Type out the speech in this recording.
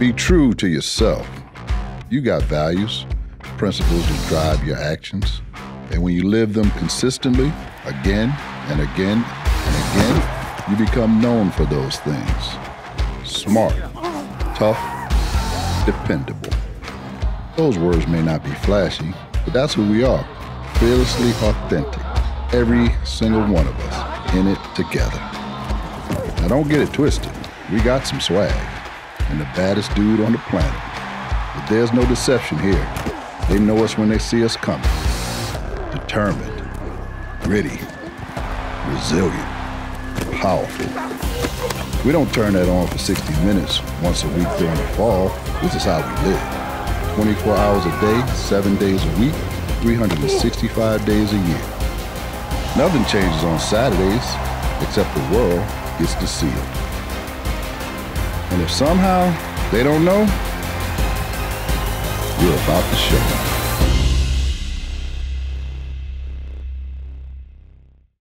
Be true to yourself. You got values, principles that drive your actions. And when you live them consistently, again and again and again, you become known for those things. Smart, tough, dependable. Those words may not be flashy, but that's who we are. Fearlessly authentic. Every single one of us in it together. Now don't get it twisted. We got some swag and the baddest dude on the planet. But there's no deception here. They know us when they see us coming. Determined, gritty, resilient, powerful. We don't turn that on for 60 minutes once a week during the fall. This is how we live. 24 hours a day, seven days a week, 365 days a year. Nothing changes on Saturdays, except the world gets to see it. And if somehow they don't know, you're about to show them.